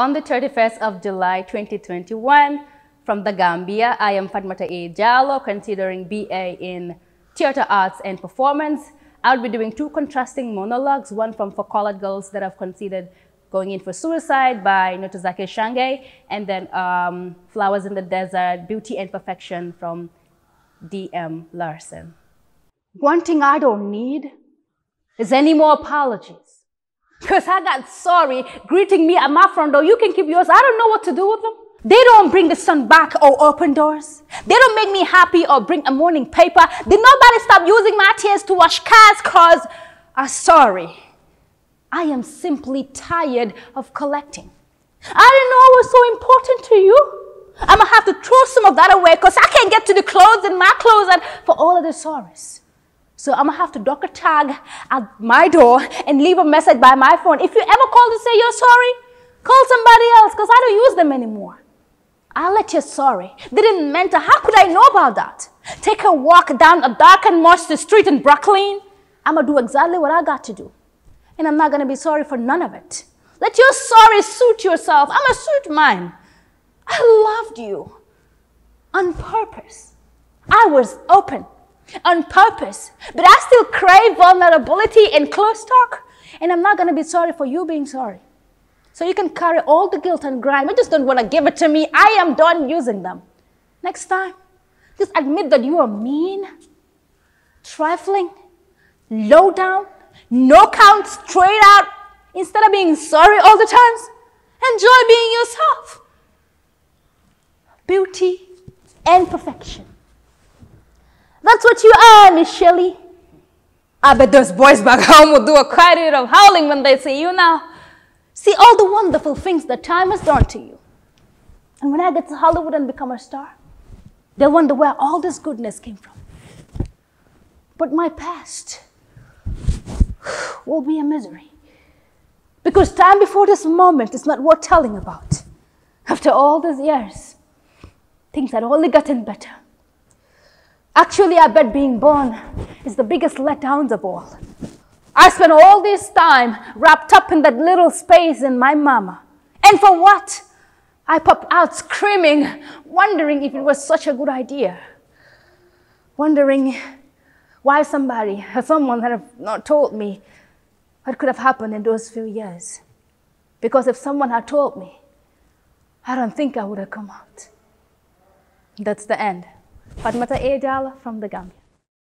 On the 31st of July 2021, from the Gambia, I am Fatoumatta A. Considering BA in Theatre Arts and Performance. I'll be doing two contrasting monologues, one from For Colored Girls that I've considered going in for suicide by Ntozake Shange, and then um, Flowers in the Desert, Beauty and Perfection from D.M. Larson. One thing I don't need is any more apologies. Because I got sorry greeting me at my front door. You can keep yours. I don't know what to do with them. They don't bring the sun back or open doors. They don't make me happy or bring a morning paper. Did nobody stop using my tears to wash cars cause I'm sorry. I am simply tired of collecting. I didn't know it was so important to you. I'm gonna have to throw some of that away because I can't get to the clothes in my closet for all of the sorries. So I'm gonna have to dock a tag at my door and leave a message by my phone. If you ever call to say you're sorry, call somebody else because I don't use them anymore. I'll let you sorry. Didn't mentor. How could I know about that? Take a walk down a dark and musty street in Brooklyn. I'm to do exactly what I got to do. And I'm not to be sorry for none of it. Let your sorry suit yourself. I'm to suit mine. I loved you on purpose. I was open on purpose. But I still crave vulnerability and close talk. And I'm not going to be sorry for you being sorry. So you can carry all the guilt and grime. You just don't want to give it to me. I am done using them. Next time, just admit that you are mean, trifling, low down, no count, straight out, instead of being sorry all the times. Enjoy being yourself. Beauty and perfection. That's what you are, Miss Shelley. I bet those boys back home will do a credit of howling when they see you now. See all the wonderful things that time has done to you. And when I get to Hollywood and become a star, they'll wonder where all this goodness came from. But my past will be a misery. Because time before this moment is not worth telling about. After all these years, things had only gotten better. Actually, I bet being born is the biggest letdown of all. I spent all this time wrapped up in that little space in my mama. And for what? I popped out screaming, wondering if it was such a good idea. Wondering why somebody or someone had not told me what could have happened in those few years. Because if someone had told me, I don't think I would have come out. That's the end. Fatoumatta A. Jallow from the Gambia.